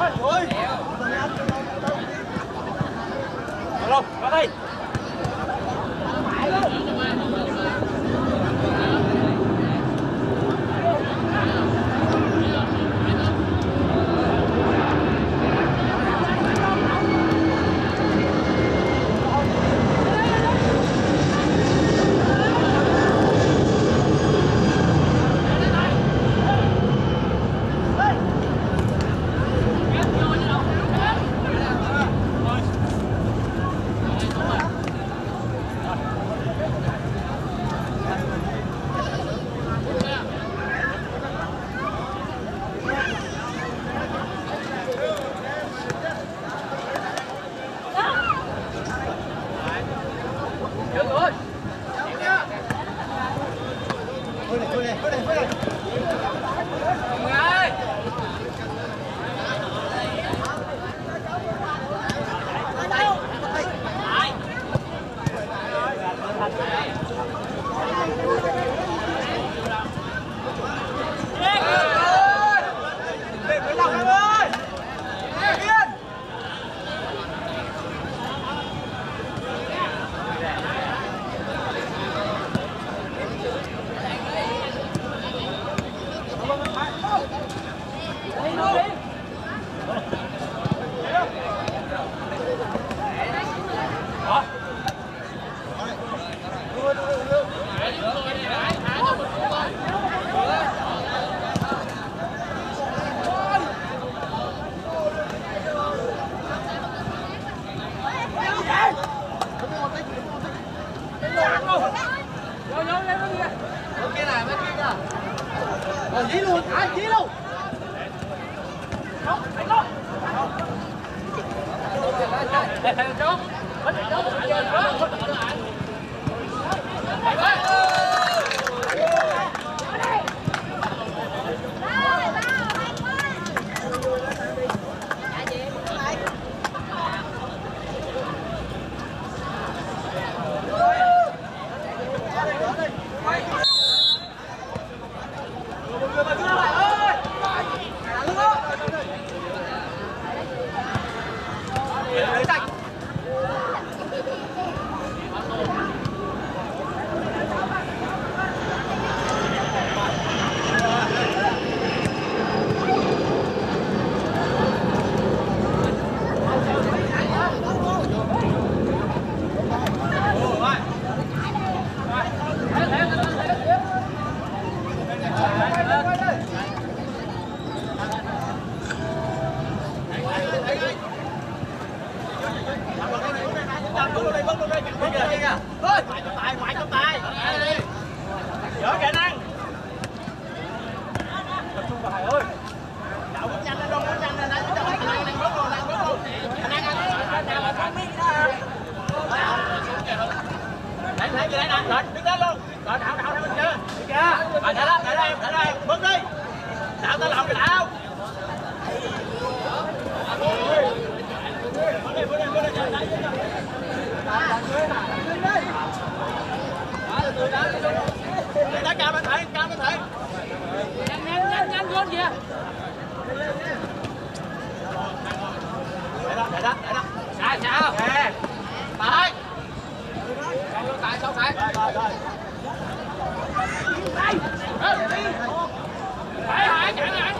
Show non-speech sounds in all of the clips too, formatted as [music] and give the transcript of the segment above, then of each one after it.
subscribe cho Hải Hải chạy lại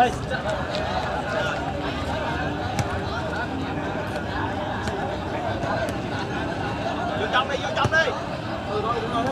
vô trong đi vô trong đi. Ừ thôi đúng rồi.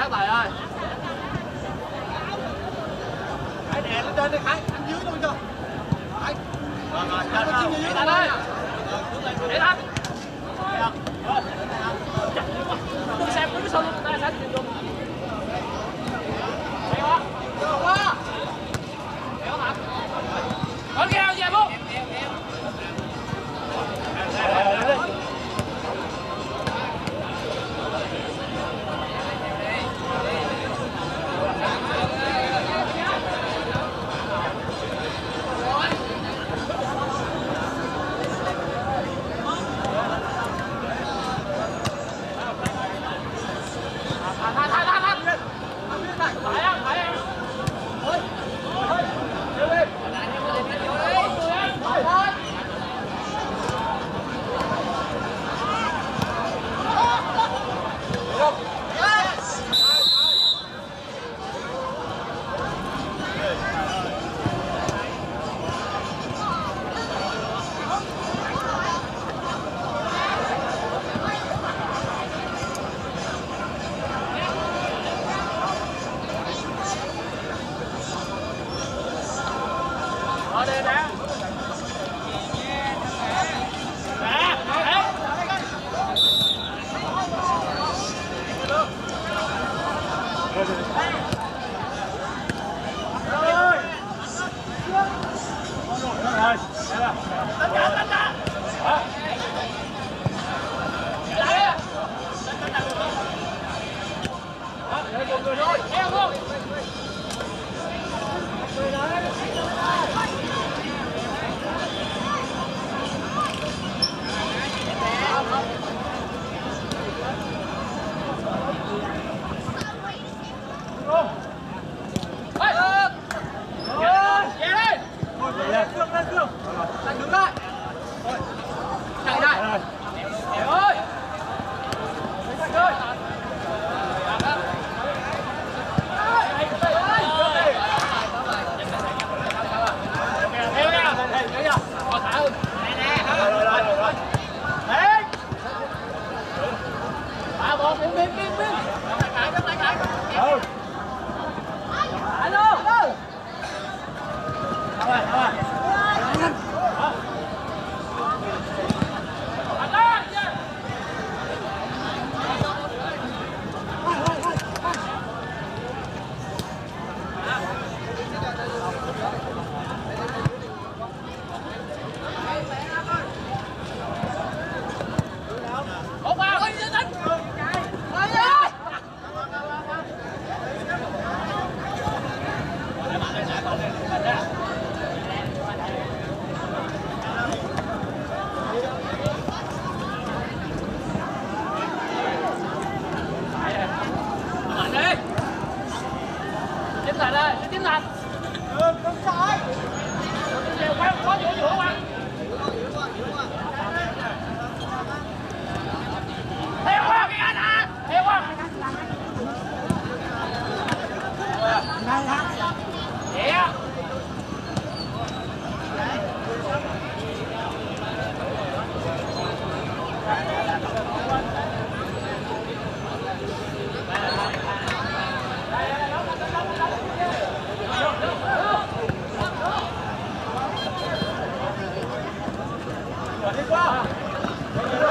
á thầy ơi. Hãy đè lên trên đi Hãy anh dưới luôn cho. Hãy Rồi rồi Hãy ăn dưới đây, Để ăn Để ăn Tôi xem cái sâu luôn Ta sẽ ăn Olha, né? Yeah.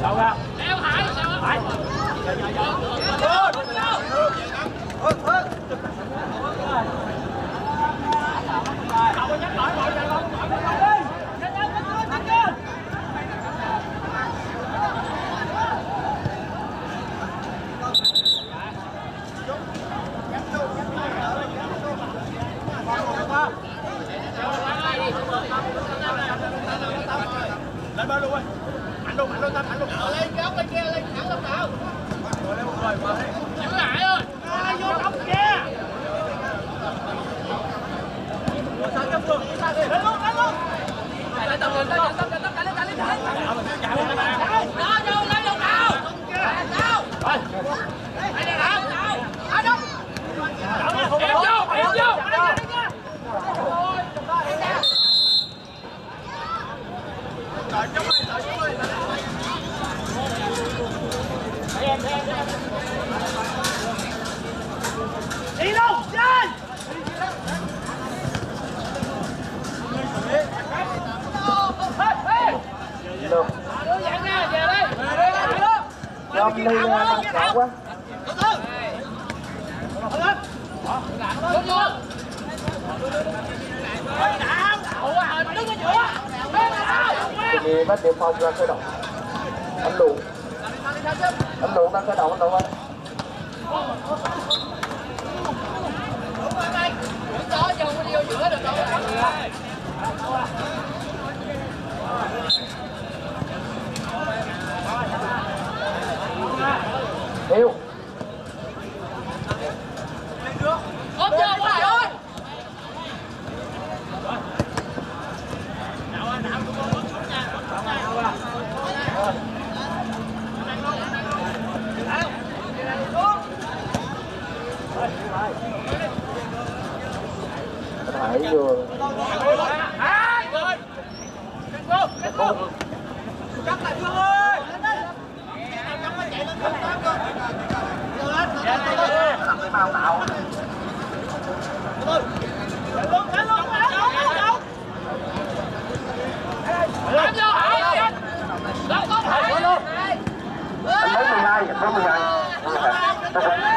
好不好 Cho ly nặng cọt bắt điều phong ra khởi động. Anh lụ. Anh lụ đang khởi động anh lụ ơi. Đúng rồi anh, giữa được đâu. 没有 ¡Ah! [laughs]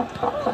ha ha ha.